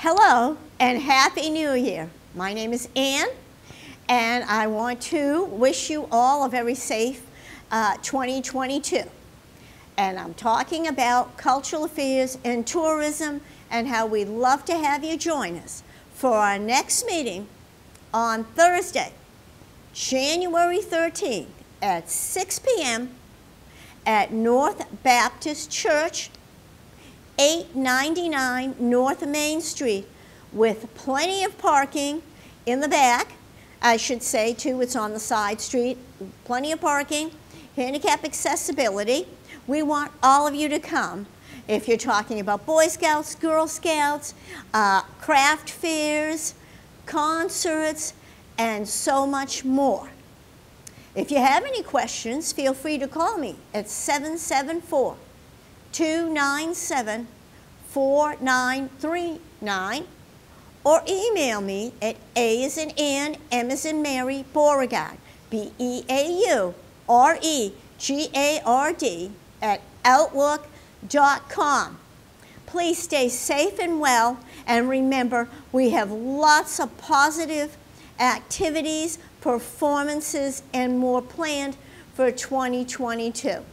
Hello and Happy New Year. My name is Anne and I want to wish you all a very safe uh, 2022. And I'm talking about cultural affairs and tourism and how we'd love to have you join us for our next meeting on Thursday, January 13th at 6 p.m. at North Baptist Church, 899 North Main Street, with plenty of parking in the back. I should say, too, it's on the side street, plenty of parking, handicap accessibility. We want all of you to come. If you're talking about Boy Scouts, Girl Scouts, uh, craft fairs, concerts, and so much more. If you have any questions, feel free to call me at 774 297 4939 or email me at A as in Ann, M as in Mary, Beauregard, B E A U R E G A R D, at outlook.com. Please stay safe and well, and remember, we have lots of positive activities, performances, and more planned for 2022.